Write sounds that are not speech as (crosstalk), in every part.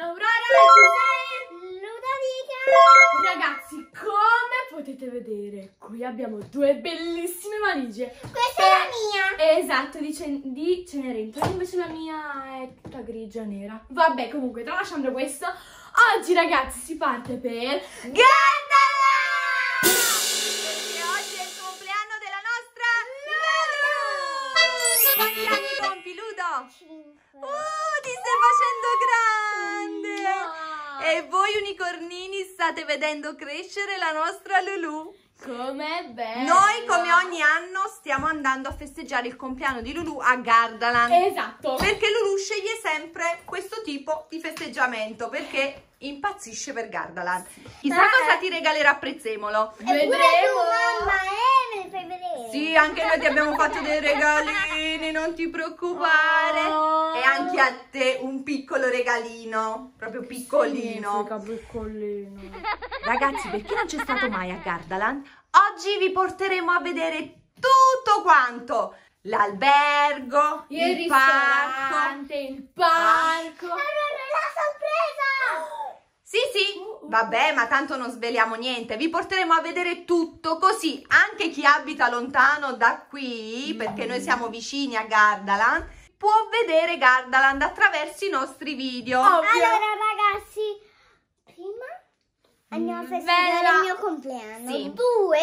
sono Aurora e tu sei Ludovica! Ragazzi, come potete vedere, qui abbiamo due bellissime valigie. Questa è la mia! Esatto, di, Cen- di Cenerentola, invece la mia è tutta grigia nera. Vabbè, comunque, tralasciando questo, oggi ragazzi si parte per... Gandala! Perché oggi è il compleanno della nostra Ludo! Quanti anni compi, Ludo? Cinque. Oh, ti stai facendo grande! E voi unicornini state vedendo crescere la nostra Lulu. Com'è bello! Noi come ogni anno stiamo andando a festeggiare il compleanno di Lulu a Gardaland. Esatto! Perché Lulu sceglie sempre questo tipo di festeggiamento perché impazzisce per Gardaland. Chissà Eh. cosa ti regalerà Prezzemolo. E Vedremo! mamma, eh, me fai vedere? Sì, anche noi ti abbiamo fatto dei regalini, non ti preoccupare. Oh. E anche a te un piccolo regalino, proprio piccolino. Significa piccolino. Ragazzi, per chi non c'è stato mai a Gardaland, oggi vi porteremo a vedere tutto quanto. L'albergo, il, Il parco. il parco. Allora, la sorpresa! Sì, sì, vabbè, ma tanto non sveliamo niente. Vi porteremo a vedere tutto, così anche chi abita lontano da qui, perché noi siamo vicini a Gardaland, può vedere Gardaland attraverso i nostri video. Ovvio. Allora, andiamo a festeggiare Bella. il mio compleanno. Sì. Due,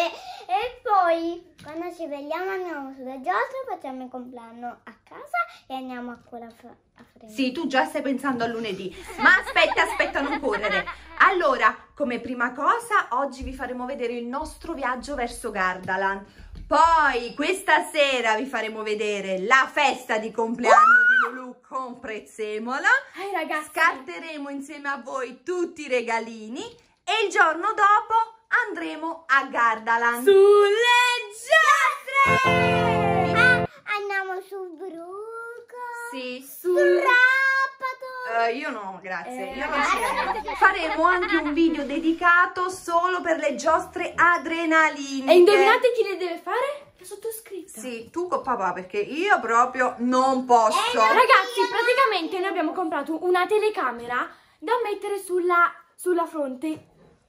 e poi quando ci vediamo andiamo sulla giostra, facciamo il compleanno a casa e andiamo a quella fra- a frente. Sì, tu già stai pensando a lunedì. Ma aspetta, aspetta, non correre. Allora, come prima cosa, oggi vi faremo vedere il nostro viaggio verso Gardaland. Poi, questa sera vi faremo vedere la festa di compleanno di Lulu con Prezzemola. Eh ragazzi, Scarteremo insieme a voi tutti i regalini e il giorno dopo andremo a Gardaland. sulle giostre! Ah, andiamo sul bruco. Sì, Sul rappato. Eh, io no, grazie. Eh, io non ci vengo. Faremo anche un video dedicato solo per le giostre adrenaliniche. E indovinate chi le deve fare? La sottoscritta. Sì, tu con papà, perché io proprio non posso. Ragazzi, praticamente noi abbiamo comprato una telecamera da mettere sulla, sulla fronte.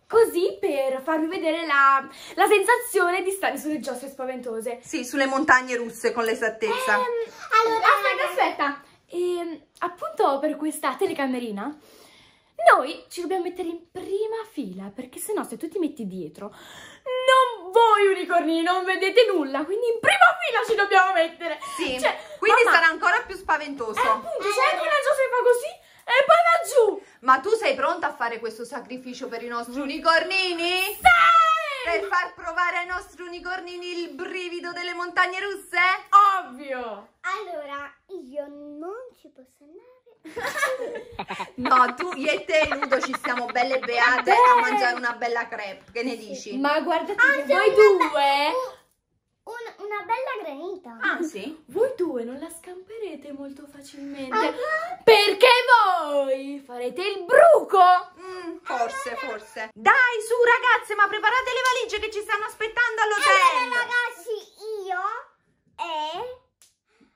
Così per farvi vedere la, la sensazione di stare sulle giostre spaventose. Sì, sulle montagne russe con l'esattezza. Ehm, Allora, aspetta, aspetta. Ehm, appunto per questa telecamerina noi ci dobbiamo mettere in prima fila perché sennò se tu ti metti dietro non voi unicorni non vedete nulla quindi in prima fila ci dobbiamo mettere Sì, Cioè, quindi mamma, sarà ancora più spaventoso. eh, appunto c'è anche una giostra che fa così e poi va giù Ma tu sei pronta a fare questo sacrificio per i nostri unicornini? Sì! Per far provare ai nostri unicornini il brivido delle montagne russe? ovvio allora, io non ci posso andare. (laughs) No, tu, io e te, Ludo, ci stiamo belle beate a mangiare una bella crepe. Che ne dici? ma guardate Anzi, voi due un- una bella granita. Ah, sì? voi due non la scamperete molto facilmente Ah. perché voi farete il bruco Mm, forse, forse. Dai, su, ragazze, ma preparate le valigie che ci stanno aspettando Allora, all'hotel. ragazzi, io e...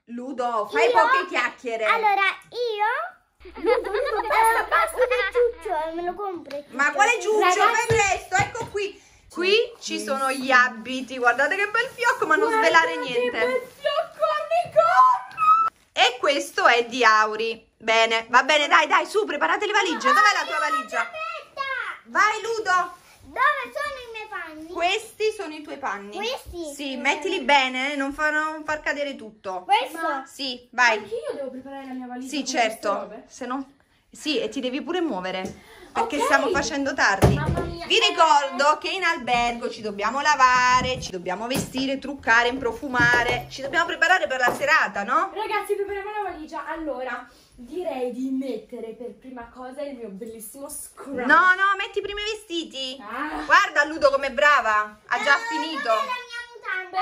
Ludo, fai Io? poche chiacchiere. Allora, io... Ludo, Ludo, basta, basta del (laughs) ciuccio, me lo compri. Ma quale giuccio? Ragazzi- Per resto, ecco qui. Qui ci sono gli abiti. Guardate che bel fiocco, ma non svelare Guardate niente. Che fiocco unicorno! E questo è di Auri. Bene, va bene, dai, dai, su, preparate le valigie. Dov'è la tua valigia? Aspetta! Vai, Ludo. Dove sono i miei panni? Questi sono i tuoi panni. Questi? Sì, mettili bene, eh, non far, non far cadere tutto. Questo? Ma- Sì, vai. Anche io devo preparare la mia valigia Sì, certo. Se no... Sì, e ti devi pure muovere. Perché Ok. stiamo facendo tardi. Mamma mia. Vi ricordo che in albergo ci dobbiamo lavare, ci dobbiamo vestire, truccare, profumare. Ci dobbiamo preparare per la serata, no? Ragazzi, prepariamo la valigia. Allora, direi di mettere per prima cosa il mio bellissimo scrub. No, no, metti prima i vestiti. Ah. Guarda Ludo com'è brava. Ha già Eh, finito. dov'è la mia mutanda?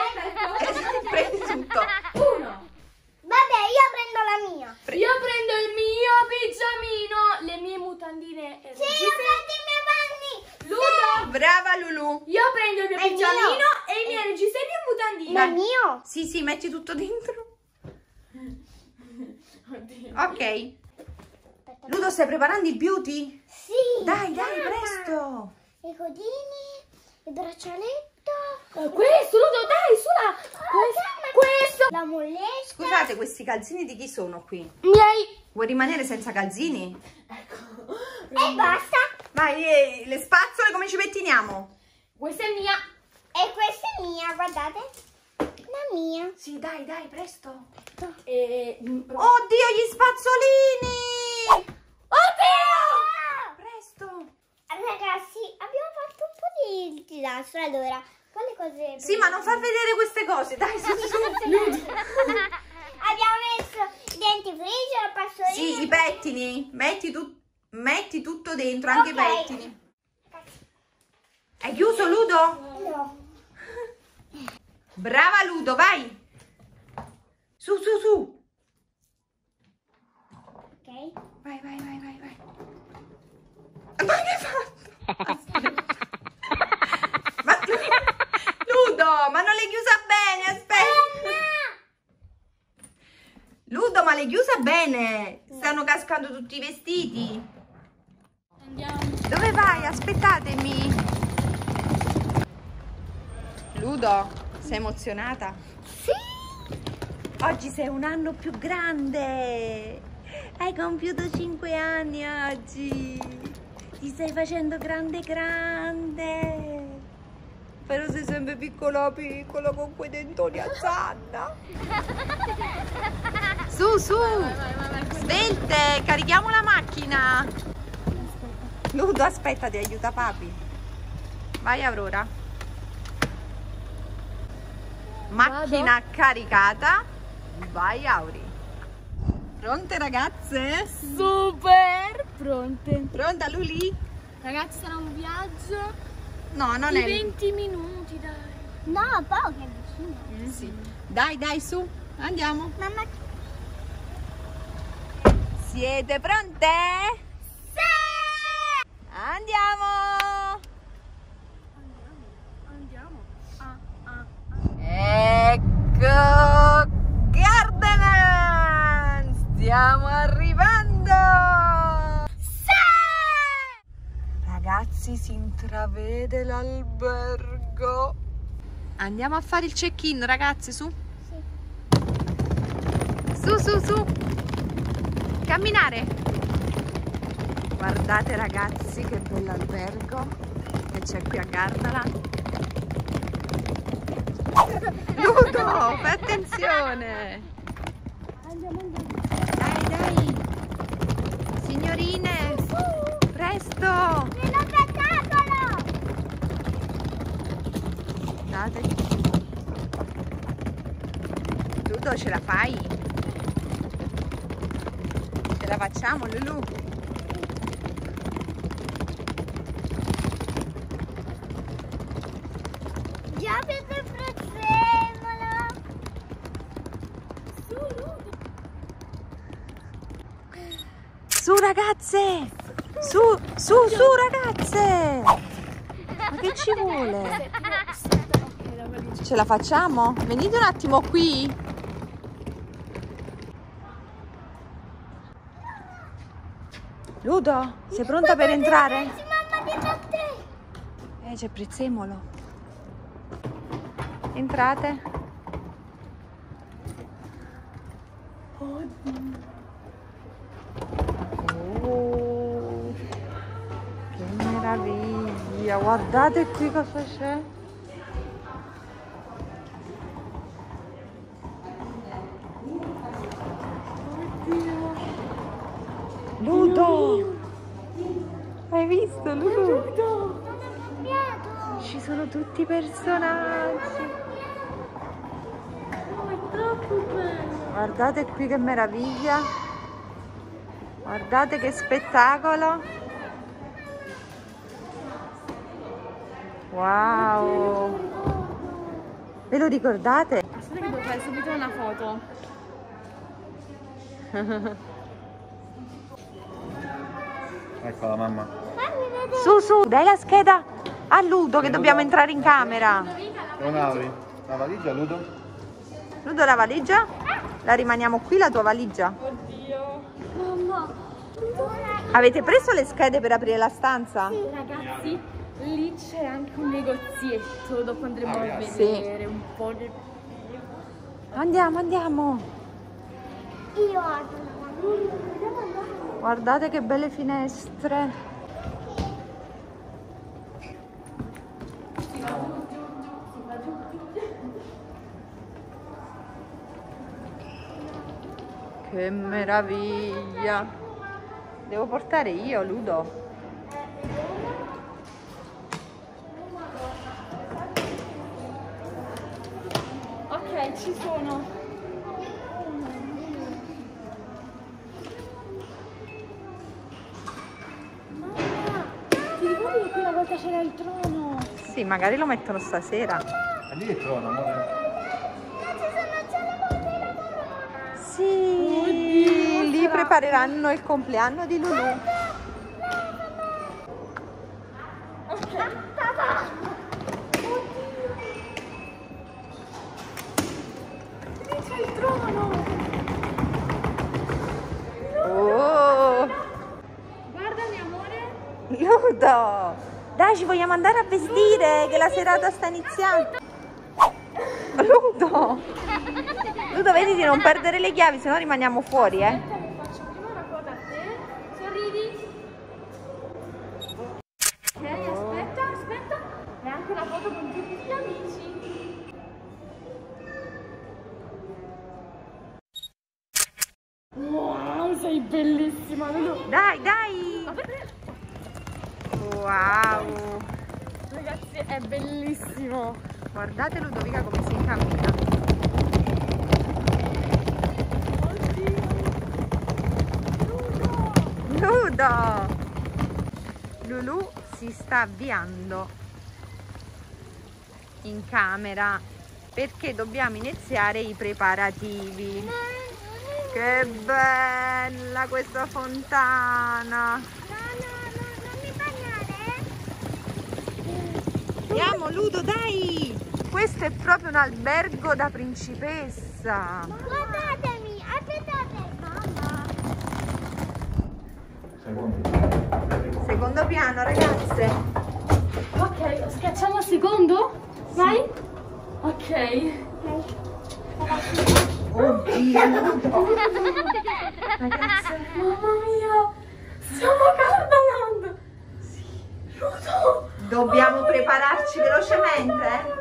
Perfetto. (laughs) Prendi tutto. Uno. Vabbè, io prendo la mia. Pre- Io prendo il mio pigiamino, le mie mutandine. eh, Sì, io prendo i miei panni. Ludo. Brava Lulu. Io prendo il mio mio. pigiamino e i miei reggiseni e mutandine. Ma mio? Sì, sì, metti tutto dentro. (laughs) Oddio. Ok. Ludo, stai preparando il beauty? Sì. Dai, dai, presto. I codini, il braccialetto. Eh, questo, Ludo, dai, sulla! Questo, questo! La molletta. Scusate, questi calzini di chi sono qui? Miei! Vuoi rimanere senza calzini? Ecco. E basta. Vai, eh, le spazzole come ci pettiniamo? Questa è mia. E questa è mia, guardate. La mia. Sì, dai, dai, presto. E... mm, Oddio, gli spazzolini! Oddio! Ragazzi, abbiamo fatto un po' di disastro. Allora, quale cose... Sì, ma non far vedere queste cose, dai, su, su. (laughs) abbiamo messo i dentifricio, la passolina. Sì, i pettini. Metti, tu- metti tutto dentro, anche i pettini. Hai chiuso, Ludo? No. Brava, Ludo, vai. Su, su, su. Ok. Vai, vai, vai, vai, vai. Ma che hai fatto? ma Ludo, ma non l'hai chiusa bene, aspetta. Ludo, ma l'hai chiusa bene? Stanno cascando tutti i vestiti. Andiamo. Dove vai? Aspettatemi. Ludo, sei emozionata? Sì. Oggi sei un anno più grande. Hai compiuto 5 anni oggi. Ti stai facendo grande grande. Però sei sempre piccola piccola con quei dentoni a zanna. Su, su. Svelte, carichiamo la macchina. Ludo, aspetta, ti aiuta papi. Vai Aurora. Macchina caricata. Vai Auri. Pronte ragazze? Super pronte. Pronta Luli? Ragazzi, sarà un viaggio No, non di è. 20 minuti, dai. No, poco è vicino. Sì. Dai, dai, su. Andiamo. Mamma. Siete pronte? Sì! Andiamo. Andiamo. Ah, ah. Ecco Gardaland! Stiamo Ragazzi, si intravede l'albergo. Andiamo a fare il check-in, ragazzi, su. Su, su, su. Camminare. Guardate, ragazzi, che bell'albergo che c'è qui a Gardaland. Ludo, fai attenzione! Dai, dai! Signorine, presto! Nello spettacolo! Guardate. Ludo, ce la fai? Ce la facciamo, Lulu? Già il prezzemolo! Su, ragazze! Su, su, su, ragazze! Ma che ci vuole? (laughs) Ce la facciamo? Venite un attimo qui. Ludo, sei pronta per entrare? Eh, c'è prezzemolo. Entrate. Oh, che meraviglia! Guardate qui cosa c'è. Hai visto Ludo? Ci sono tutti i personaggi. Guardate qui che meraviglia. Guardate che spettacolo. Wow. Ve lo ricordate? Aspetta che devo fare subito una foto. (laughs) Ecco la mamma. Su, su, dai la scheda a Ludo che dobbiamo entrare in camera. Non apri? La valigia, Ludo? Ludo la valigia? La rimaniamo qui la tua valigia? Oddio. Mamma! Avete preso le schede per aprire la stanza? Ragazzi, lì c'è anche un negozietto, dopo andremo a Sì. vedere un po' di... Andiamo, andiamo. Io apro. Guardate che belle finestre. Che meraviglia. Devo portare io, Ludo. Ci sono. Mamma, ti ricordi che qui una volta c'era il trono? Sì, magari lo mettono stasera. E lì è trono, amore. Sì, lì prepareranno il compleanno di Lulu. Serata sta iniziando. Ludo! Ludo, vedi di non perdere le chiavi, se no rimaniamo fuori, eh. Aspetta che faccio prima una foto a te. Sorridi. Ok, aspetta, aspetta. E anche una foto con tutti gli amici. Wow, sei bellissima, Lulu. Dai, dai! Ma perché? Wow! Ragazzi, è bellissimo. Guardate Ludovica come si incammina. Ludo! Lulu si sta avviando in camera perché dobbiamo iniziare i preparativi. Che bella questa fontana! No, no, no, non mi bagnare. Andiamo Ludo, dai! Questo è proprio un albergo da principessa. Guardatemi, aspettate. Mamma. Secondo. Secondo piano, ragazze. Ok, schiacciamo al secondo? Vai? Ok. Oddio. Ragazze, Mamma mia, stiamo cardamando. Ludo. dobbiamo prepararci velocemente. eh?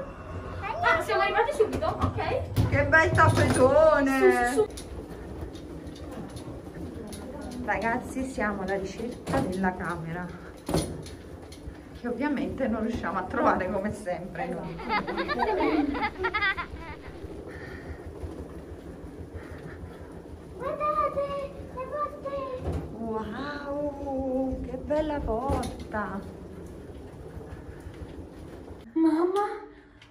Ah, siamo arrivati subito? Ok. Che bel tappetone. Su, su, Ragazzi, siamo alla ricerca della camera. Che ovviamente non riusciamo a trovare come sempre noi. Guardate, le porte. Wow, che bella porta. Mamma,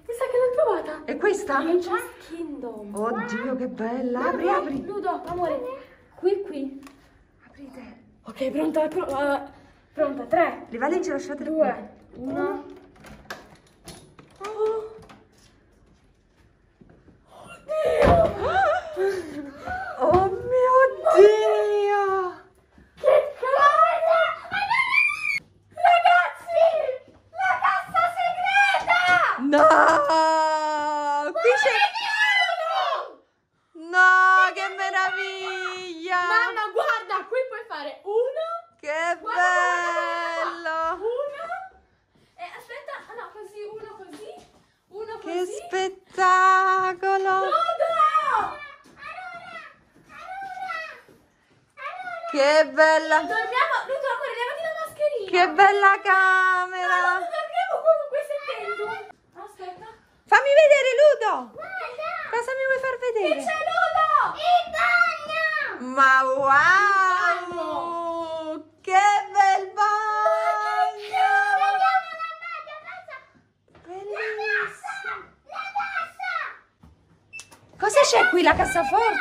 mi sa che l'ho trovata. E questa? Angels Kingdom. Oddio, che bella. Apri, apri. Ludo, amore, qui, qui. Ok, pronta, pro- uh, pronta, tre. Le valigie lasciate 2, 1.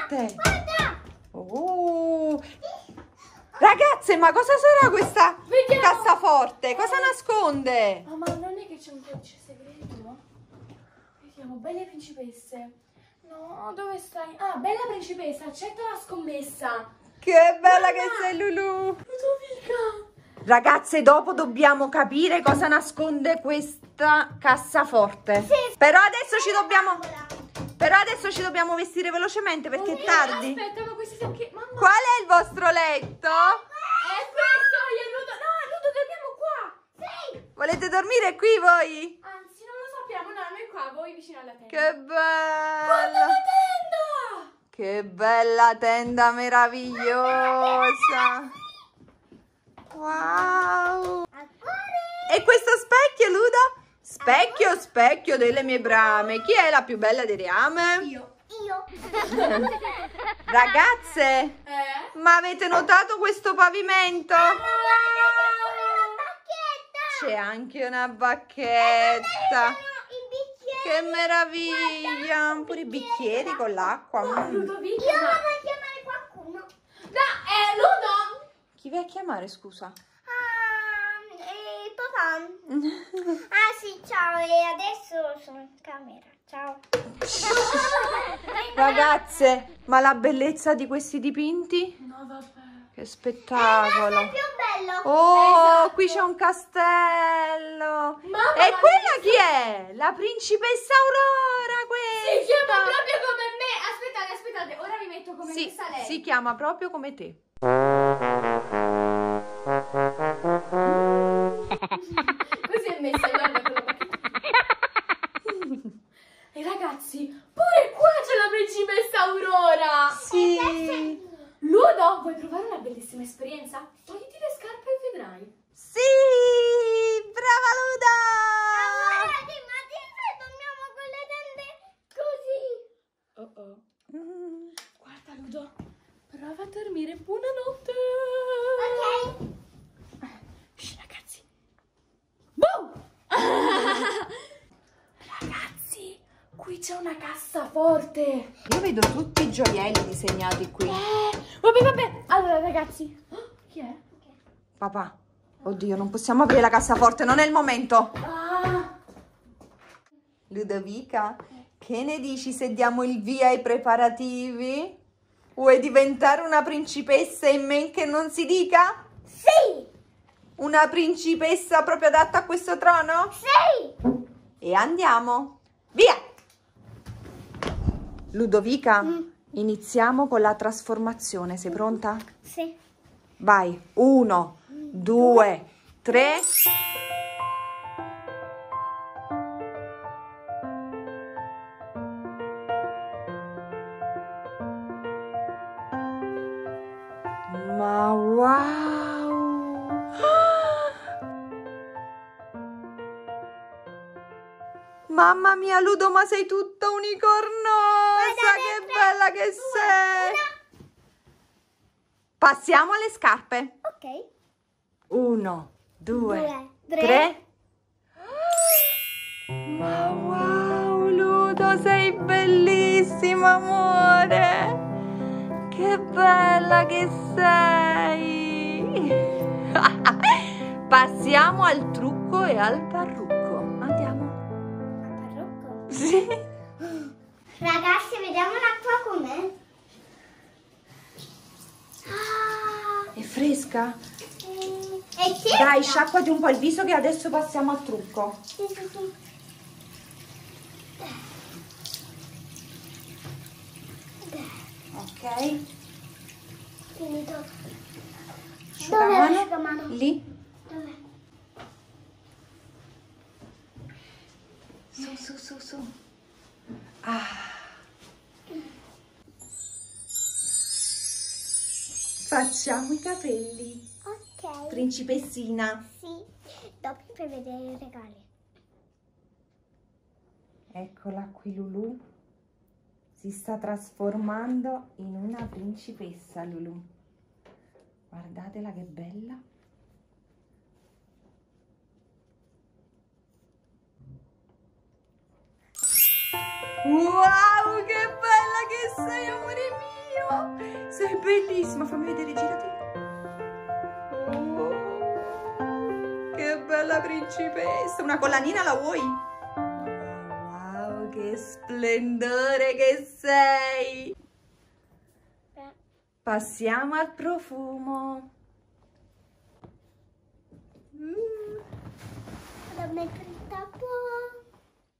Cassaforte? Oh! Ragazze, ma cosa sarà questa Vediamo. cassaforte? Cosa nasconde? Oh, ma non è che c'è un codice segreto? Vediamo, belle principesse. No, dove stai? Ah, bella principessa, accetta la scommessa. Che bella che sei Lulu! Ludovica! Ragazze, dopo dobbiamo capire cosa nasconde questa cassaforte. Però adesso ci dobbiamo... Però adesso ci dobbiamo vestire velocemente perché è tardi. Aspetta, ma questi sono che... Mamma! Qual è il vostro letto? È questo! Io e Ludo... No, Ludo, dormiamo qua! Sì! Volete dormire qui voi? Anzi, non lo sappiamo. No, noi qua, voi vicino alla tenda. Che Guarda bella! la tenda! Che bella tenda meravigliosa! Wow! E questo specchio, Ludo? Specchio, specchio delle mie brame. Chi è la più bella delle rame? Io. Io. (laughs) Ragazze, Eh? ma avete notato questo pavimento? C'è anche una bacchetta. Che meraviglia! Pure i bicchieri con l'acqua. mm. Io vado a chiamare qualcuno. No, eh, Ludo! Chi vai a chiamare, scusa? Papà. (laughs) Ah sì, ciao, e adesso sono in camera. Ciao. (laughs) Ragazze, ma la bellezza di questi dipinti? No, vabbè. Che È spettacolo! più bello. Oh, Esatto. qui c'è un castello! Mamma, e quella chi è? La principessa Aurora, Si questa! chiama proprio come me! Aspettate, aspettate, ora vi metto come Sì, messa lei. si chiama proprio come te. (laughs) Così è messa, guarda quello E ragazzi, pure qua c'è la principessa Aurora! Sì! Ludo, vuoi provare una bellissima esperienza? Togliti le scarpe e vedrai. Sì! Brava Luda! Guarda, ma sempre dormiamo con le tende così. Oh oh. Mm. Guarda Ludo, prova a dormire. Buonanotte. Ok. Shh, ragazzi. Boom! ragazzi, qui c'è una cassaforte. Io vedo tutti i gioielli disegnati qui. Eh, vabbè, vabbè. Allora, ragazzi. Oh, chi è? Papà, oddio, non possiamo aprire la cassaforte, non è il momento. Ah, Ludovica, che ne dici se diamo il via ai preparativi? Vuoi diventare una principessa in men che non si dica? Sì. Una principessa proprio adatta a questo trono? Sì. E andiamo. Via! Ludovica, iniziamo con la trasformazione. Sei pronta? Sì. Vai. Uno, due, tre. Ma wow! Mamma mia, Ludo, ma sei tutta unicornosa! Che bella che sei! Passiamo alle scarpe. Ok. Uno, due, Due, tre. tre. Ma wow, Ludo, sei bellissima, amore! Che bella che sei! (laughs) Passiamo al trucco e al parrucco. Andiamo. Parrucco. Sì. (laughs) Ragazzi, vediamo l'acqua com'è. Ah, È fresca? Dai, sciacquati un po' il viso che adesso passiamo al trucco. Ok? Finito. Dov'è l'asciugamano? Lì. Dov'è? Su, su, su, su. Ah. Facciamo i capelli. Ok. Principessina. Sì. Dopo per vedere i regali. Eccola qui Lulu. Si sta trasformando in una principessa Lulu. Guardatela che bella. Wow, che bella che sei, amore mio! Sei bellissima, fammi vedere, girati. Bella principessa! Una collanina la vuoi? Wow, che splendore che sei! Passiamo al profumo. Mm.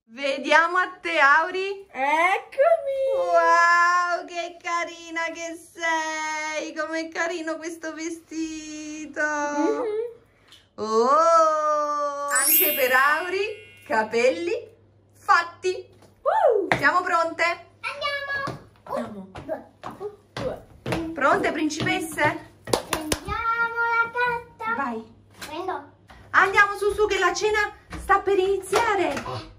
Vediamo a te, Auri. Eccomi! Wow, che carina che sei! Com'è carino questo vestito! Oh! Anche per Auri, capelli fatti! Siamo pronte? Andiamo. Andiamo. Due. Pronte, principesse? Prendiamo la carta. Vai! Prendo. Andiamo su su che la cena sta per iniziare! Ludovica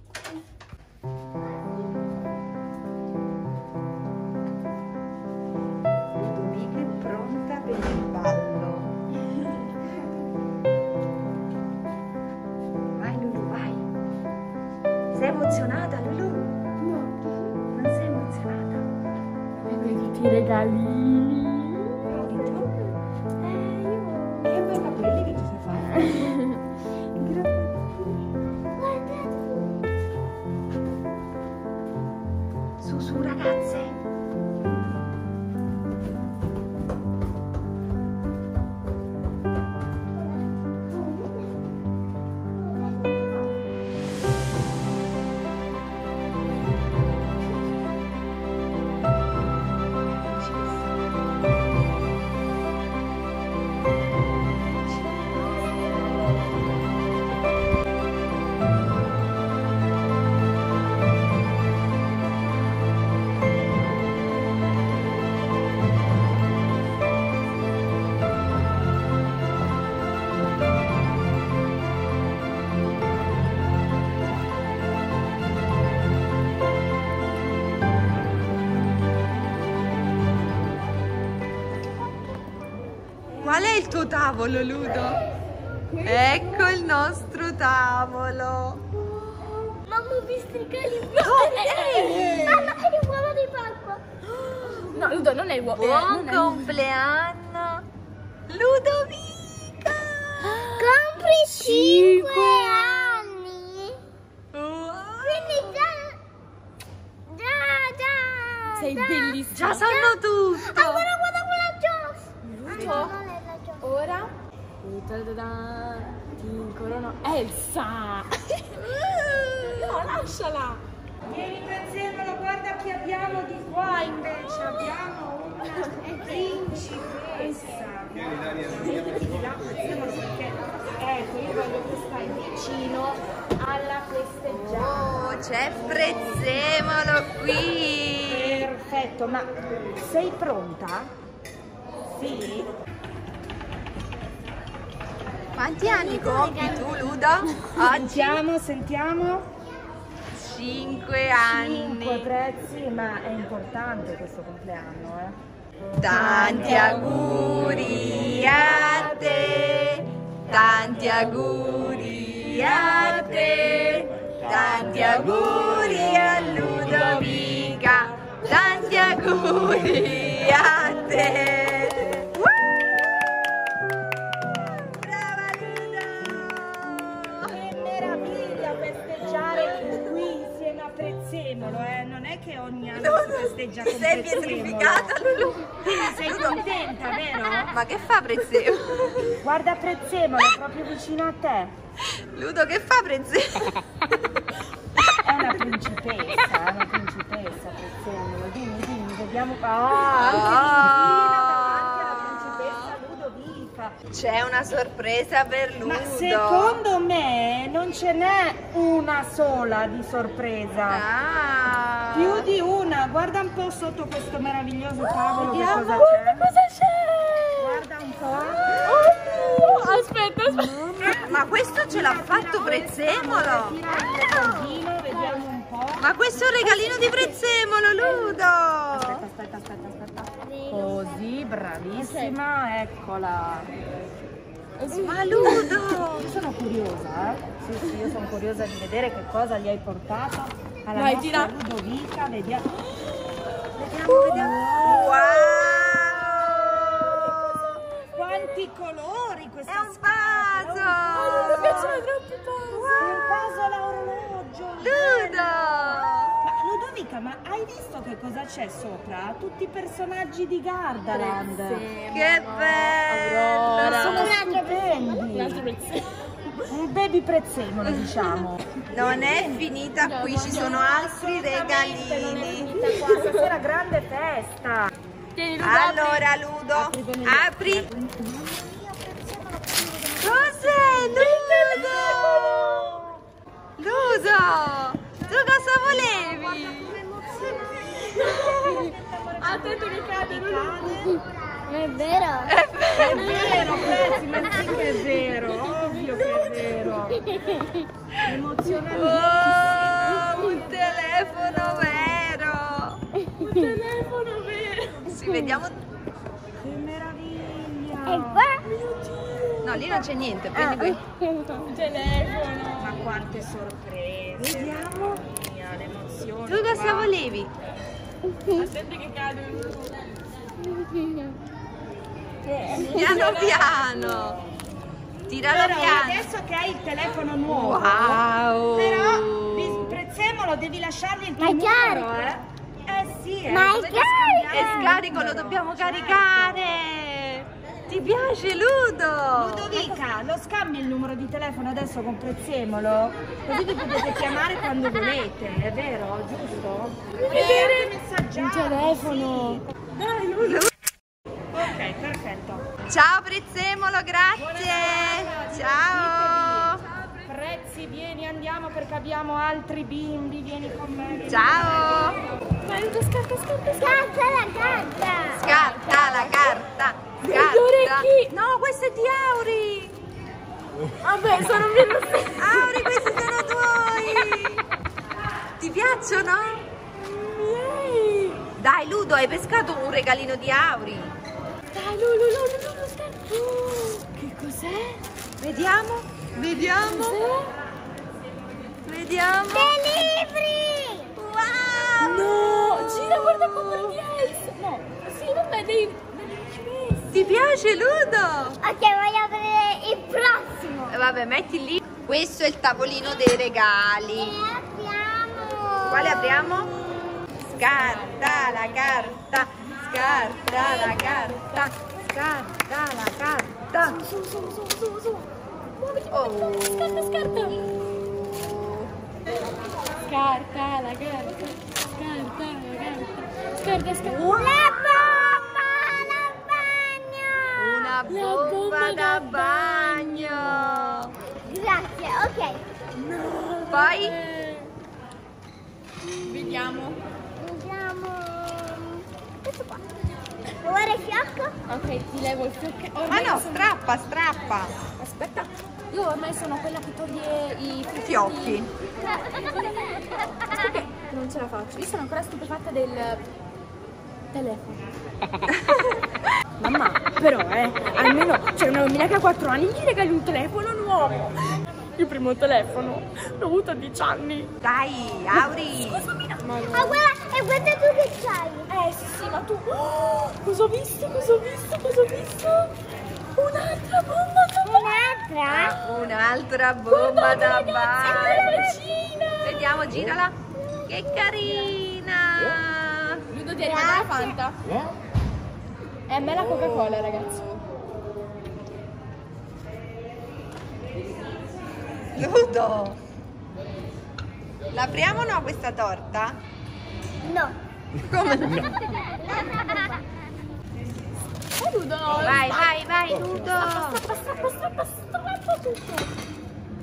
tavolo, Ludo? Ecco il nostro tavolo. Mamma, ho visto i cali. Ok. Mamma, è l'uovo di Pasqua. (gasps) No, Ludo, non è il uovo. eh, Buon compleanno, Ludovica! Compri 5 anni. Wow. Quindi già... Già, già. Sei già. bellissima. Già sanno tutto! Ah, guarda, guarda quella Joss. Ludo, Non è la Joss. ora ta-da-da, ti incorono Elsa. no, lasciala. Vieni prezzemolo, guarda chi abbiamo di qua invece, abbiamo una principessa. La prezzemolo perché, ecco, io voglio che stai vicino alla festeggiata. Oh, c'è prezzemolo qui! Perfetto, ma sei pronta? Sì? Quanti anni compi tu, Ludo? (laughs) Oggi? Sentiamo, sentiamo. Cinque anni! Cinque prezzi, ma è importante questo compleanno, eh. Tanti auguri a te, tanti auguri a te, tanti auguri a Ludovica, tanti auguri a te. Ogni anno si festeggia con Sei pietrificata Lulu! Quindi sei contenta, vero? Ma che fa Prezzemolo? Guarda Prezzemolo, è proprio vicino a te. Ludo che fa Prezzemolo? È una principessa, è una principessa Prezzemolo. Dimmi, dimmi, vediamo. Ah, anche Lindina davanti alla principessa Ludovica. C'è una sorpresa per Ludo. Ma secondo me non ce n'è una sola di sorpresa. Ah. Più di una, guarda un po' sotto questo meraviglioso tavolo che Vediamo. cosa Guarda c'è. cosa c'è. Guarda un po'. Oddio, aspetta, aspetta. Ma questo ce l'ha fatto Prezzemolo? Tira il vediamo un po'. Ma questo è un regalino di Prezzemolo, Ludo! Aspetta, aspetta, aspetta, aspetta. Così, bravissima, eccola. Ma Ludo! Io sono curiosa, eh? Sì, sì, io sono curiosa di vedere che cosa gli hai portato alla Vai, nostra tira. Ludovica, vediamo. Vediamo, vediamo. Wow! Quanti colori questa È un scatola! vaso! Mi piacciono i Un vaso all'orologio! Ludo! Ma Ludovica, ma hai visto che cosa c'è sopra? Tutti i personaggi di Gardaland. Che bello! Sono stupendi. Un baby prezzemolo, diciamo. Non è finita qui, ci sono altri regalini. Stasera grande festa. Tieni, Ludo, Allora, Ludo, apri. Cos'è, Ludo? Ludo, tu cosa volevi? Apri. Attento che cade, Ludo. È vero? È vero, Prezzi, ma sì che è vero, ovvio che è vero. Emozionante. Oh, un telefono vero. Un telefono vero. Sì, vediamo. Che meraviglia. E qua? No, lì non c'è niente, prendi qui. Un telefono. Ma quante sorprese. Vediamo. Mia, l'emozione. Tu cosa qua. volevi? Attento che cade. Piano piano. Tiralo Però piano. adesso che hai il telefono nuovo, Wow. però prezzemolo devi lasciargli il tuo è numero, eh? Eh sì, eh, Ma è carico. È scarico, lo dobbiamo Certo. caricare. Ti piace, Ludo? Ludovica, lo scambi il numero di telefono adesso con Prezzemolo? Così vi potete chiamare quando volete, è vero? Giusto? Anche messaggiare. Un telefono. sì. Dai, Ludo. Ok, perfetto. Ciao Prezzemolo, grazie. Ciao. Prezzi, vieni, andiamo perché abbiamo altri bimbi, vieni con me. Ciao. Vai, Ludo, scarta, scarta, scarta. Scarta la carta! Scarta la carta. Orecchi. No, questo è di Auri. Vabbè, sono stesso. Auri, questi sono tuoi. Ti piacciono? Miei. Dai, Ludo, hai pescato un regalino di Auri. Dai, Lulu, Lulu, Lulu, scarta. Oh, Che cos'è? Vediamo. Vediamo. Vediamo. Dei libri! Wow. No, gira, guarda come di Elsa. No, sì, vabbè, dei... dei Ti piace, Ludo? Ok, voglio vedere il prossimo! Eh, Vabbè, metti lì. Questo è il tavolino dei regali. E apriamo! Quale apriamo? Scarta la carta, scarta la carta, scarta la carta. Su, su, su, su, su. Muoviti, Oh. scarta, scarta. Scarta la carta. Scarta la carta. Scarta, scarta. La bomba da bagno! Una bomba bomba da da bagno. Grazie, ok. Poi Eh. Vediamo. Vediamo... Questo qua. Vuoi il fiocco? Ok, ti levo il fiocco. Ah Ormai no, sono- strappa, strappa. Aspetta. Io ormai sono quella che toglie i Fiocchi. Perché non ce la faccio? Io sono ancora stupefatta del telefono. (laughs) Mamma, però, eh, almeno c'è una bambina che ha 4 anni, gli regali un telefono nuovo. Il primo telefono l'ho avuto a 10 anni. Dai, Auri. Ma no. Ah, guarda, e guarda tu che c'hai. Eh sì, sì, ma tu... Oh, (gasps) cosa ho visto? Cosa ho visto? Cosa ho visto? Un'altra bomba Un'altra? Un'altra bomba da bagno. Vediamo, girala. Che carina. Ludo ti arriva la Fanta? E a me la Coca-Cola, ragazzi. Ludo. L'apriamo o no questa torta? No. Come no? (laughs) Oh, Ludo! Vai, vai, vai, Ludo. Strappa, strappa, strappa, strappa tutto.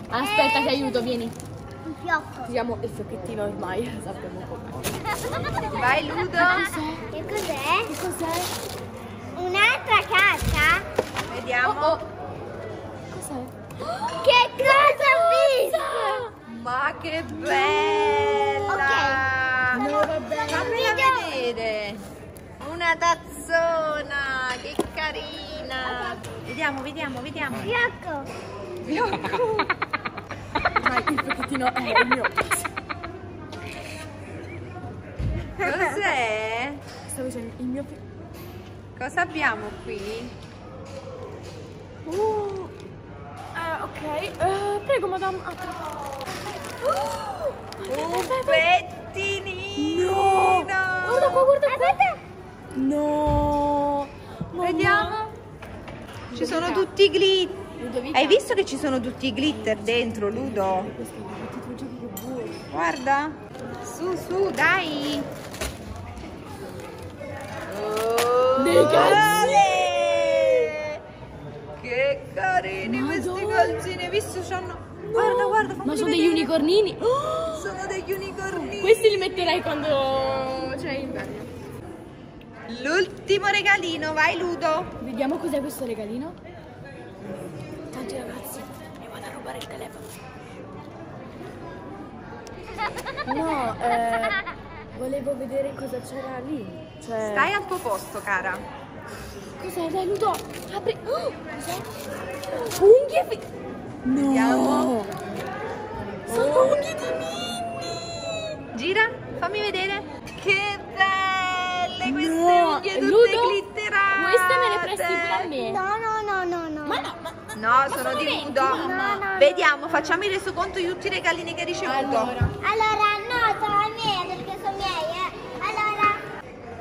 Aspetta, ti aiuto, vieni. Un fiocco. Tiriamo il fiocchettino ormai, sappiamo come. Vai, Ludo. Che cos'è? Che cos'è? Un'altra carta? Vediamo. Oh, oh. Cos'è? Che cosa ho visto? Ma che bella! No, vabbè. Fammela vedere! Una tazzona! Che carina! Vediamo, vediamo, vediamo! Fiocco. Vai, (laughs) il fiocchettino è il mio. Cos'è? Stavo dicendo, il mio... Cosa abbiamo qui? Uh. Eh, ok. Eh, prego, madame. apri. Uh, Un pettinino. Guarda qua, guarda qua. No. Mamma. Vediamo. Ci sono tutti i glitter. Ludovica. Hai visto che ci sono tutti i glitter dentro, Ludo? Guarda. Su, su, dai. Dei calzini. Che carini questi Madonna. calzini. Hai visto? C'hanno... Guarda, guarda, Ma sono degli vedere. unicornini. Sono degli unicorni. Questi li metterai quando. L'ultimo regalino, vai Ludo. Vediamo cos'è questo regalino. Tanti ragazzi, mi vado a rubare il telefono. No, eh, volevo vedere cosa c'era lì. Cioè, Stai al tuo posto, cara. cos'è? Dai, Ludo, apri. Oh, cos'è? Unghie fi- No. Vediamo. Sono unghie di Minnie. Gira, fammi vedere. Che belle queste No, unghie tutte Ludo, glitterate. Queste me le presti pure a me. No, no, no, no, no. Ma no, ma... No, sono sono di Ludo. No, no, Vediamo, facciamo il resoconto di tutti i regalini che hai ricevuto. Allora, Allora, no, sono miei perché sono miei, eh. Allora,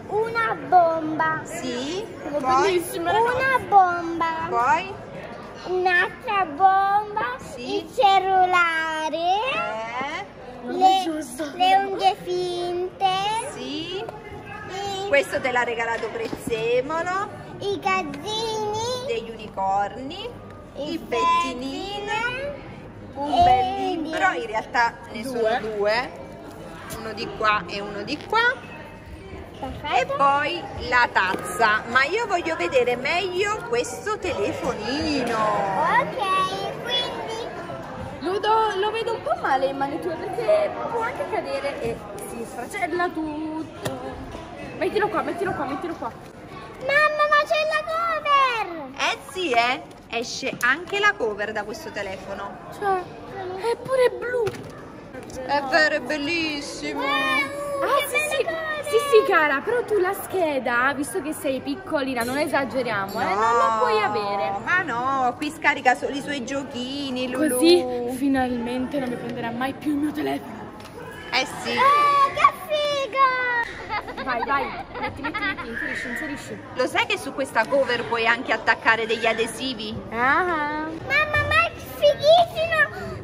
una bomba. Sì. Poi. Una bomba. poi, Un'altra bomba. Sì. Il cellulare. eh, Le, le unghie finte. sì. Questo te l'ha regalato Prezzemolo, I gazzini. degli unicorni, il pettinino, un E bel libro, in realtà ne sono Due. due, uno di qua e uno di qua. E Perfetto. poi la tazza, ma io voglio vedere meglio questo telefonino. Ok, quindi Ludo lo vedo un po' male in mani tue perché può anche cadere e si sfracella tutto. Mettilo qua, mettilo qua, mettilo qua. Mamma, ma c'è la cover! Eh sì, eh, esce anche la cover da questo telefono. Cioè, è pure blu. È vero, è bellissimo. Ah, sì, sì, sì, sì, cara, però tu la scheda, visto che sei piccolina, non esageriamo, eh, non la puoi avere. Ma no, qui scarica solo i suoi giochini, Lulu. Così finalmente non mi prenderà mai più il mio telefono. Eh sì. Eh, che figa! Vai, vai, metti, metti, metti, inserisci, inserisci. Lo sai che su questa cover puoi anche attaccare degli adesivi? Ah, Mamma, ma è fighissimo!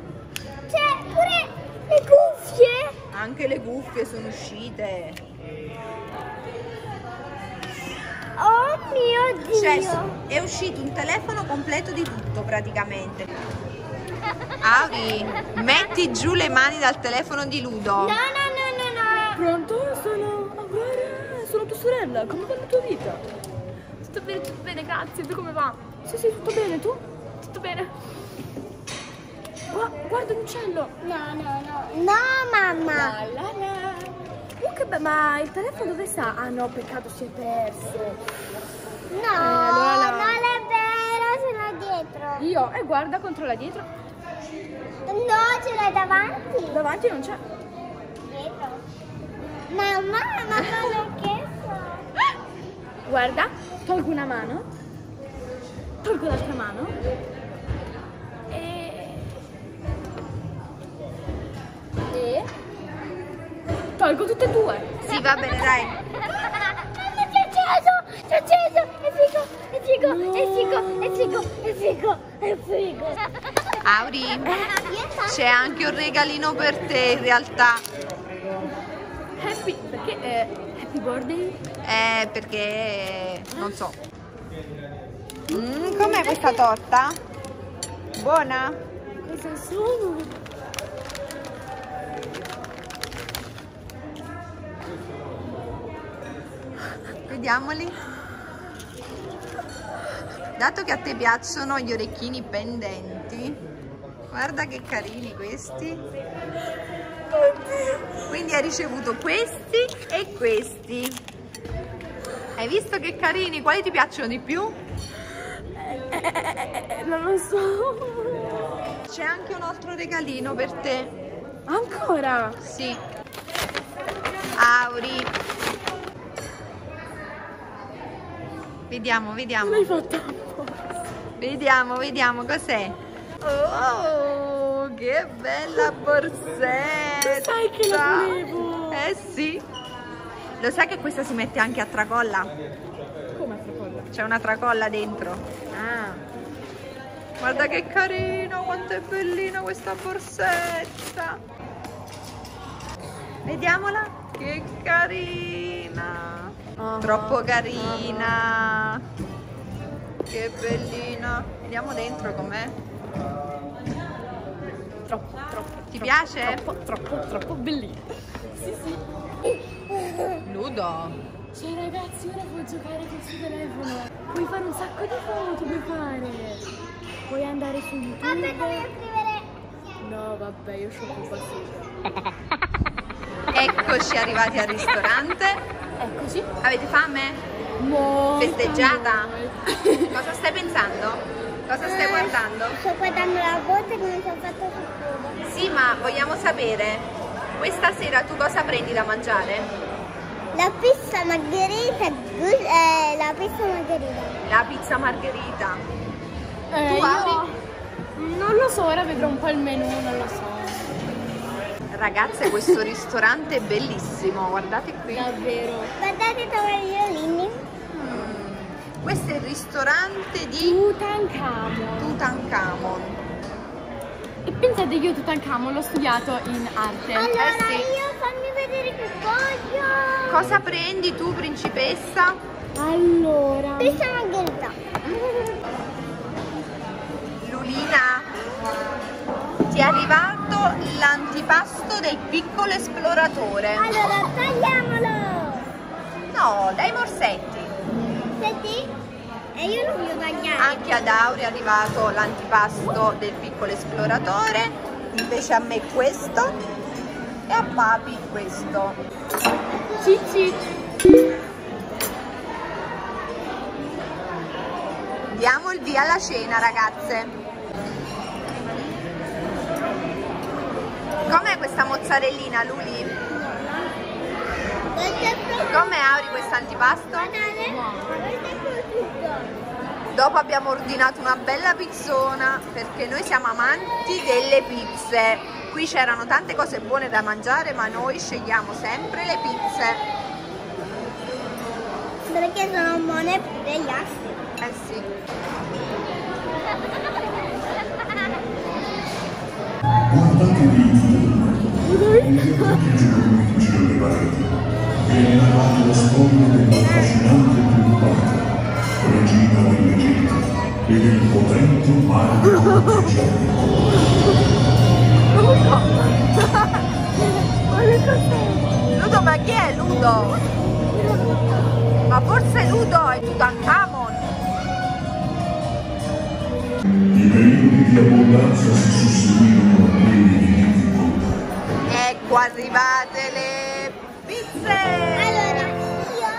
C'è pure le cuffie! Anche le cuffie sono uscite. Oh mio Dio! Cioè, è uscito un telefono completo di tutto praticamente. Auri, metti giù le mani dal telefono di Ludo. No, no, no, no, no! pronto? Sono Aurora, sono tua sorella, come va la tua vita? Tutto bene, tutto bene, grazie, tu come va? Sì, sì, tutto bene, tu? Tutto bene. Gua- guarda un uccello. No, no, no! No, mamma! La la la. Oh, che be- ma il telefono dove sta? Ah no, peccato si è perso. No, allora la- non è vero, ce l'ho dietro! Io, e guarda, controlla dietro. No, ce l'hai davanti! Davanti non c'è. Mamma, ma non l'ho chiesto! (laughs) Guarda, tolgo una mano, tolgo l'altra mano e... e... tolgo tutte e due. Sì, va bene, dai. Mamma, si è acceso! Si è acceso! È figo! È figo! È figo! È figo! È figo! È figo! Auri, c'è anche un regalino per te in realtà. Eh, happy birthday? Eh, perché non so. Mm, com'è questa torta? Buona? Cosa sono? Vediamoli. Dato che a te piacciono gli orecchini pendenti, guarda che carini questi. Quindi hai ricevuto questi e questi. Hai visto che carini? Quali ti piacciono di più? Eh, non lo so. C'è anche un altro regalino per te. Ancora? Sì. Auri. Vediamo, vediamo. L'hai fatto apposta. Vediamo, vediamo cos'è. Oh, che bella borsetta. Sai che la volevo. Eh sì. Lo sai che questa si mette anche a tracolla? Come a tracolla? C'è una tracolla dentro. Ah. Guarda che carino, quanto è bellina questa borsetta. Vediamola. Che carina. Ah. Troppo carina. Che bellina. Vediamo dentro com'è. Troppo, troppo. Ti troppo, piace? Troppo, troppo, troppo bellina. Sì, sì. Nudo. Cioè ragazzi, ora puoi giocare col suo telefono. Puoi fare un sacco di foto, puoi fare. Puoi andare su YouTube. Aspetta, voglio scrivere. No, vabbè, io ho un passaggio. Eccoci arrivati al ristorante. Eccoci. Avete fame? Molto, Festeggiata? molto. Cosa stai pensando? Cosa stai guardando? Sto guardando la borsa che mi sono fatto sul culo. Sì, ma vogliamo sapere, questa sera tu cosa prendi da mangiare? La pizza margherita, eh, la pizza margherita. La pizza margherita. Eh, Tu io apri? non lo so, ora vedrò un po' il menù, non lo so. Ragazze, questo ristorante è bellissimo, guardate qui. Davvero. Guardate i violini. Questo è il ristorante di Tutankhamon. Tutankhamon. E pensate io Tutankhamon l'ho studiato in arte. Allora Eh sì. io fammi vedere che voglio. Cosa prendi tu, principessa? Allora. Pizza margherita. Lulina, ti è arrivato l'antipasto del piccolo esploratore. Allora tagliamolo. No, dai morsetti. Senti? E io lo voglio tagliare. Anche ad Auri è arrivato l'antipasto del piccolo esploratore, invece a me questo e a Papi questo. Cicci. Diamo il via alla cena ragazze. Com'è questa mozzarellina Luli? Come Auri questo antipasto? Dopo abbiamo ordinato una bella pizzona perché noi siamo amanti delle pizze. Qui c'erano tante cose buone da mangiare ma noi scegliamo sempre le pizze. Perché sono buone degli assi. Eh sì. Sulle (laughs) pareti. Viene narrata la storia dell'affascinante Cleopatra, regina dell'Egitto, e del potente Marco Antigionico. Ludo, ma chi è Ludo? Ma forse Ludo è Tutankhamon. I periodi di abbondanza si susseguirono a quelli di difficoltà. Ecco arrivate le pizze. Allora, io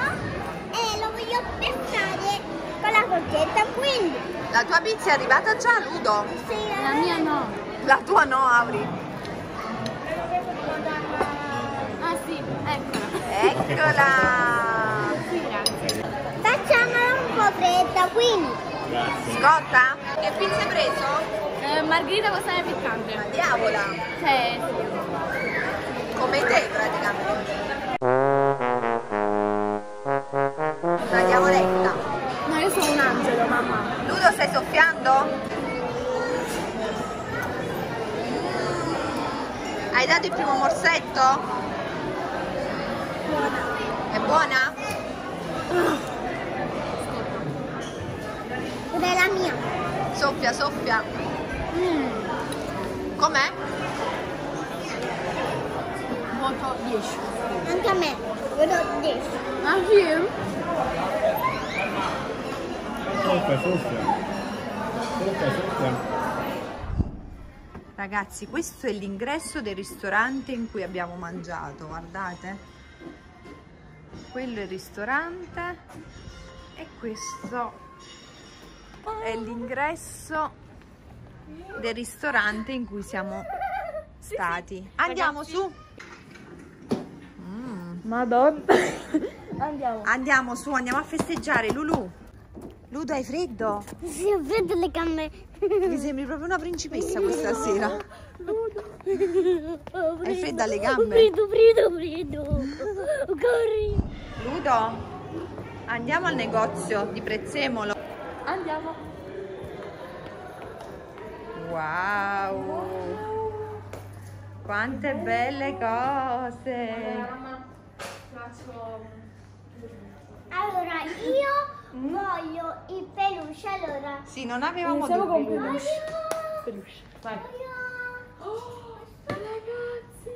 eh, lo voglio testare con la forchetta, quindi. La tua pizza è arrivata già Ludo? Sì, La mia no. La tua no, Auri. Ah sì, eccola. Eccola. Sì, grazie. Facciamola un po' fredda, quindi. Scotta? Che pizza hai preso? Eh, margherita con sale piccante. La diavola. Cioè, sì. Come te praticamente. Ludo stai soffiando? Hai dato il primo morsetto? È buona? Ed è la mia. Soffia, soffia. Mm, Com'è? voto 10. Anche a me. Vedo 10. Ah sì? Soffia. Soffia, soffia. Ragazzi, questo è l'ingresso del ristorante in cui abbiamo mangiato, guardate. Quello è il ristorante e questo è l'ingresso del ristorante in cui siamo stati. Andiamo su. Mm. Madonna. (laughs) Andiamo. Andiamo su, andiamo a festeggiare, Lulu. Ludo, hai freddo? Sì, vedo le gambe. Mi sembri proprio una principessa questa sera. Hai freddo alle gambe? Freddo, freddo, freddo. Corri. Ludo, andiamo al negozio di Prezzemolo. Andiamo. Wow! Quante belle cose! Mamma, faccio... Allora, io voglio il peluche, allora. Sì, non avevamo Iniziamo con dubbi. peluche. Peluche. Vai. Voglio- Oh, ragazzi,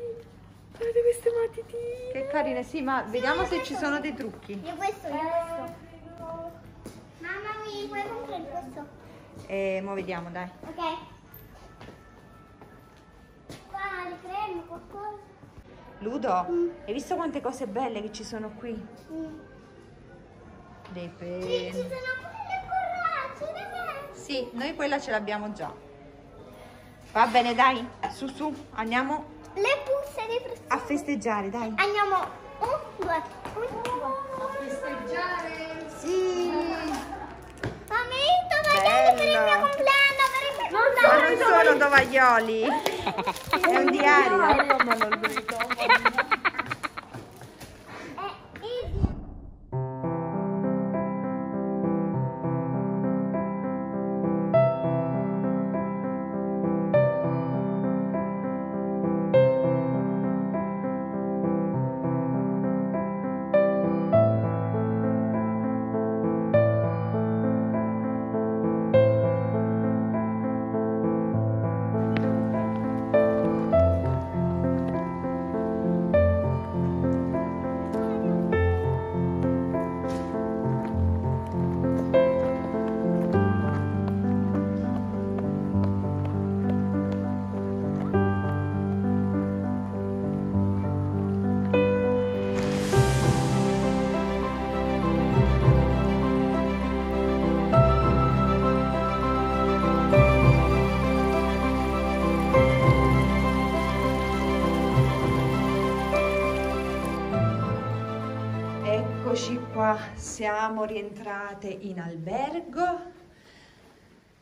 guardate queste matitine. Che carine, sì, ma vediamo se ci sono dei trucchi. Io questo, io questo. Mamma mi puoi comprare questo? E mo vediamo, dai. Ok. Qua le creme, qualcosa. Ludo, hai visto quante cose belle che ci sono qui? Mm. Dei Sì, ci sono pure le borracce. Sì, noi quella ce l'abbiamo già. Va bene, dai, su su, andiamo Le buste di pressione. a festeggiare, dai. Andiamo. Un, due, un, due. Sì! Mamma, tovaglioli per il mio compleanno, per il mio Ma compleanno. non sono tovaglioli, (laughs) è un diario. Siamo rientrate in albergo.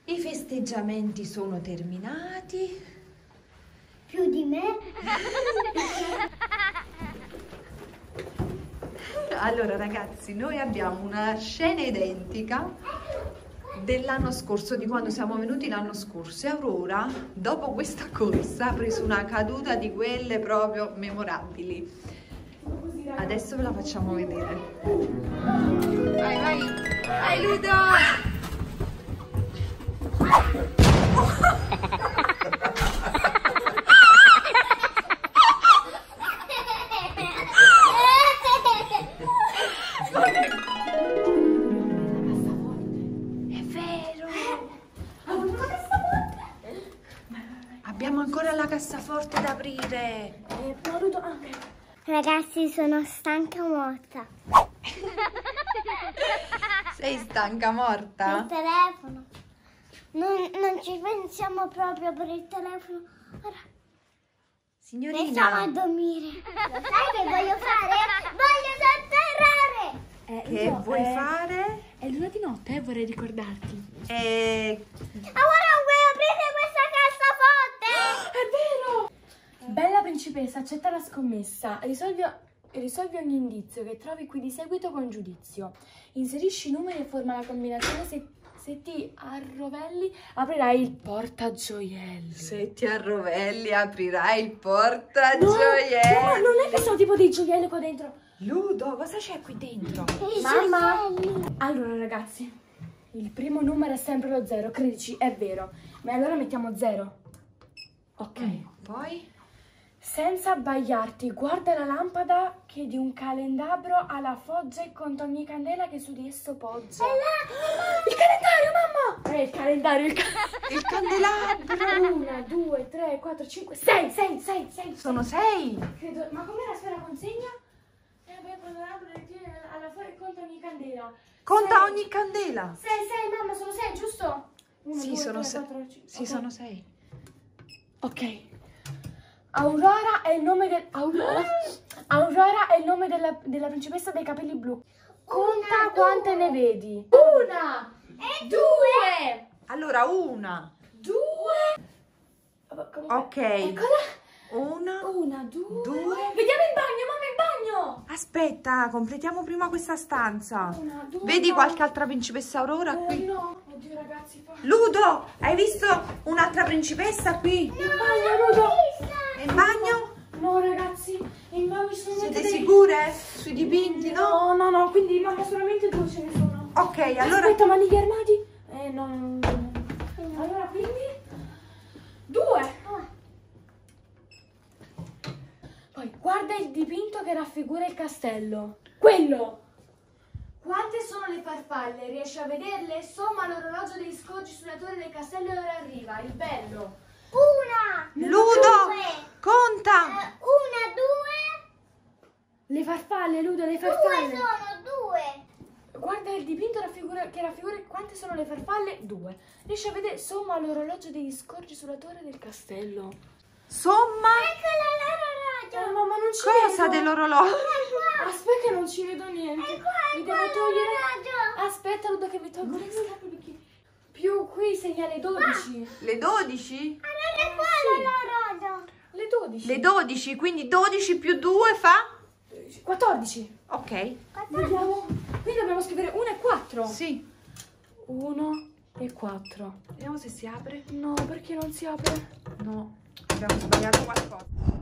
I festeggiamenti sono terminati. Più di me? Allora ragazzi, noi abbiamo una scena identica dell'anno scorso, di quando siamo venuti l'anno scorso e Aurora, dopo questa corsa, ha preso una caduta di quelle proprio memorabili. Adesso ve la facciamo vedere. Vai, vai! Vai Ludo! (laughs) Sono stanca morta. (laughs) Sei stanca Il morta? telefono. Non, non ci pensiamo proprio per il telefono. Ora pensiamo a Signorina, dormire. Lo sai che voglio fare? Voglio sotterrare! Eh, che Ludo, vuoi eh, fare? È luna di notte, eh, vorrei ricordarti. Eh, Ora vuoi aprire questa cassaforte? (gasps) È vero! Bella principessa, accetta la scommessa. Risolvi, risolvi ogni indizio che trovi qui di seguito con giudizio. Inserisci i numeri e forma la combinazione. Se, se ti arrovelli, aprirai il portagioielli. se ti arrovelli aprirai il No, portagioielli. no, non è che sono tipo dei gioielli qua dentro. Ludo, cosa c'è qui dentro? I Mamma! gioielli. Allora, ragazzi, il primo numero è sempre lo zero, credici, è vero. Ma allora mettiamo zero. Ok. Poi? Senza abbagliarti, guarda la lampada che di un calendabro ha la foggia e conta ogni candela che su di esso poggia. Il calendario, mamma! Eh, il calendario, il calendario. (laughs) Il candelabro! Una, due, tre, quattro, cinque, sei, sei, sei, sei. Sono sei! Credo, ma com'è la sfera consegna? Eh, beh, e tiene alla fuori e conta ogni candela. Conta Sei. ogni candela! Sei, sei, mamma, sono sei, giusto? Uno, Sì, due, sono tre, sei. quattro. Sì, Ok. sono sei. Ok. Aurora è il nome del... Aurora? Aurora è il nome della, della principessa dei capelli blu. Conta Una, quante due. ne vedi. Una! E Due! Allora, una, Due! Ok. Eccola. Una. Una, due. Due. Vediamo il bagno, mamma, il bagno. Aspetta, completiamo prima questa stanza. Una, due. Vedi qualche altra principessa Aurora Oh, qui? no. Oddio, ragazzi, fa. Ludo, hai visto un'altra principessa qui? Il bagno, Ludo. In bagno? No, ragazzi, in bagno sono Siete dei- sicure? Sui dipinti, no? No, no, no, quindi mamma solamente due ce ne sono. Ok, allora... Aspetta, ma negli armadi? Eh, no, no, no. Allora, quindi... Due. Poi, guarda il dipinto che raffigura il castello. Quello. Quante sono le farfalle? Riesci a vederle? Somma l'orologio degli scoggi sulla torre del castello e ora arriva. Il bello. Una, Ludo, Due. conta! eh, una, due, Le farfalle, Ludo, le due farfalle. sono due. Guarda il dipinto raffigura- che raffigura quante sono le farfalle? Due. Riesci a vedere? Somma l'orologio degli scorgi sulla torre del castello. Somma Eccola Eh, l'orologio. mamma, non ci cosa vedo. dell'orologio? Aspetta che non ci vedo niente. È qua, è mi devo togliere. Aspetta, Ludo, che mi tolgo le scarpe perché più qui segnale 12. Le 12? Qua l'orologio. Le 12. Le 12, quindi 12 più 2 fa? 14. Ok. Vediamo. Qui dobbiamo scrivere 1 e 4. Sì. 1 e 4. Vediamo se si apre. No, perché non si apre? No, abbiamo sbagliato qualcosa.